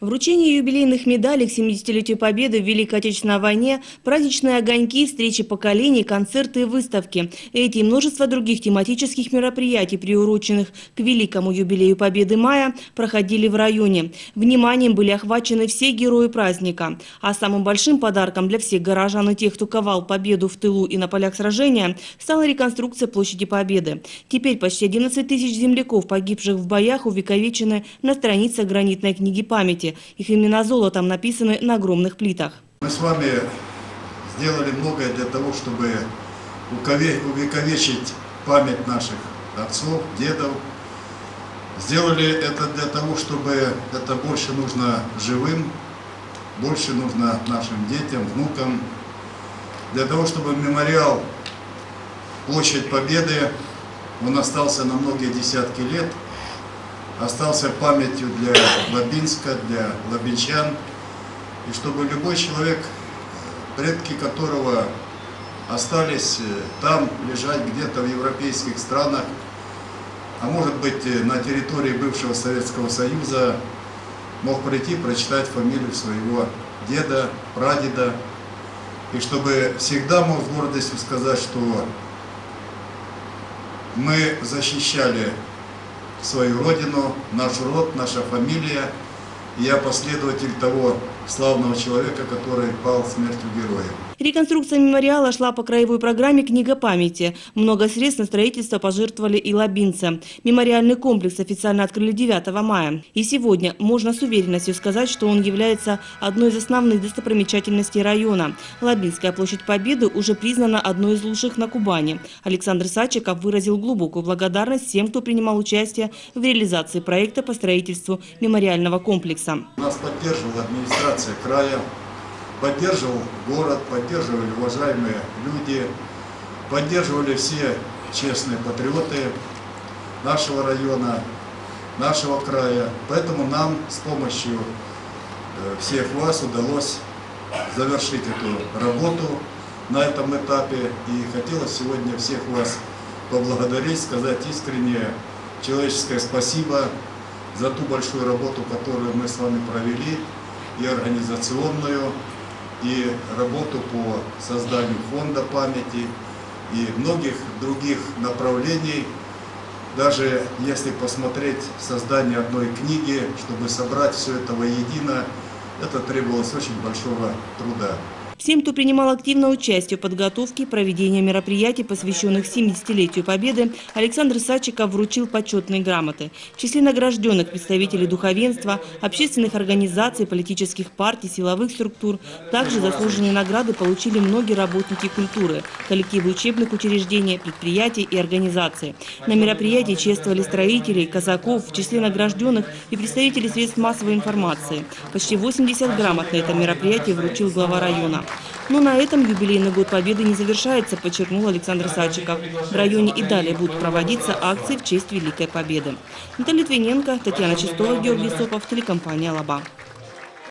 Вручение юбилейных медалей к 70-летию Победы в Великой Отечественной войне, праздничные огоньки, встречи поколений, концерты и выставки. Эти и множество других тематических мероприятий, приуроченных к Великому юбилею Победы мая, проходили в районе. Вниманием были охвачены все герои праздника. А самым большим подарком для всех горожан и тех, кто ковал победу в тылу и на полях сражения, стала реконструкция площади Победы. Теперь почти 11 тысяч земляков, погибших в боях, увековечены на страницах гранитной книги памяти. Их имена золотом написаны на огромных плитах. Мы с вами сделали многое для того, чтобы увековечить память наших отцов, дедов. Сделали это для того, чтобы это больше нужно живым, больше нужно нашим детям, внукам. Для того, чтобы мемориал Площадь Победы, он остался на многие десятки лет, остался памятью для Лабинска, для лабинчан, и чтобы любой человек, предки которого остались э, там, лежать где-то в европейских странах, а может быть э, на территории бывшего Советского Союза, мог прийти, прочитать фамилию своего деда, прадеда, и чтобы всегда мог с гордостью сказать, что мы защищали свою родину, наш род, наша фамилия. Я последователь того славного человека, который пал смертью героя. Реконструкция мемориала шла по краевой программе «Книга памяти». Много средств на строительство пожертвовали и лабинцы. Мемориальный комплекс официально открыли 9 мая. И сегодня можно с уверенностью сказать, что он является одной из основных достопримечательностей района. Лабинская площадь Победы уже признана одной из лучших на Кубани. Александр Сачиков выразил глубокую благодарность всем, кто принимал участие в реализации проекта по строительству мемориального комплекса. Нас поддерживала администрация края, поддерживал город, поддерживали уважаемые люди, поддерживали все честные патриоты нашего района, нашего края. Поэтому нам с помощью э, всех вас удалось завершить эту работу на этом этапе. И хотелось сегодня всех вас поблагодарить, сказать искреннее человеческое спасибо за ту большую работу, которую мы с вами провели, и организационную, и работу по созданию фонда памяти, и многих других направлений. Даже если посмотреть создание одной книги, чтобы собрать все это воедино, это требовалось очень большого труда. Всем, кто принимал активное участие в подготовке и проведении мероприятий, посвященных 70-летию Победы, Александр Сачиков вручил почетные грамоты. В числе награжденных представителей духовенства, общественных организаций, политических партий, силовых структур. Также заслуженные награды получили многие работники культуры, коллективы учебных учреждений, предприятий и организаций. На мероприятии чествовали строителей, казаков, в числе награжденных и представителей средств массовой информации. Почти 80 грамот на этом мероприятии вручил глава района. Но на этом юбилейный год Победы не завершается, подчеркнул Александр Сачиков. В районе и далее будут проводиться акции в честь Великой Победы. Наталья Литвиненко, Татьяна Чистова, Георгий Сопов, телекомпания «Лаба».